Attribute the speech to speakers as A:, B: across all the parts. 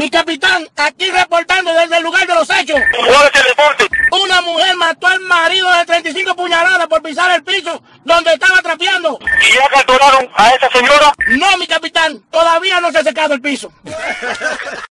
A: Mi capitán, aquí reportando desde el lugar de los hechos.
B: ¿Cuál es el reporte?
A: Una mujer mató al marido de 35 puñaladas por pisar el piso donde estaba trapeando.
B: ¿Y ya capturaron a esa señora?
A: No, mi capitán, todavía no se ha secado el piso.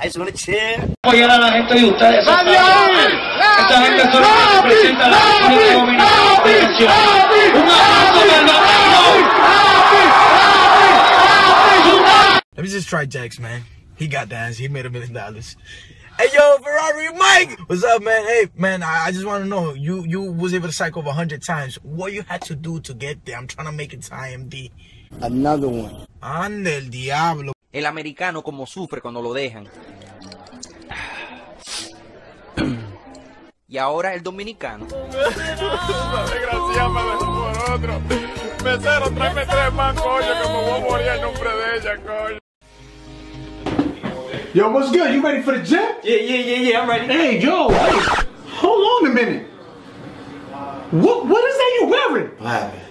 C: I just wanna chill.
D: apoyar a la gente de ustedes. Esta gente solamente representa la. Un abrazo.
E: Let me just try Jax, man. He got dance. He made a million dollars. Hey yo, Ferrari Mike, what's up, man? Hey, man, I, I just want to know you you was able to cycle over hundred times. What you had to do to get there? I'm trying to make it to IMD.
C: Another one.
E: Ande el diablo.
F: El americano como sufre cuando lo dejan. Y ahora el dominicano.
G: Desgraciada me dejó por otro. Mesero, tráeme tres más, coño, que me voy a morir en nombre de ella, coño.
H: Yo, what's good? You ready for the gym?
D: Yeah, yeah, yeah, yeah, I'm ready.
H: Hey, yo, wait. Hold on a minute. What what is that you wearing?
I: What happened?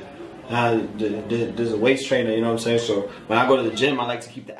I: Uh, th- th- there's a waist trainer, you know what I'm saying? So when I go to the gym, I like to keep the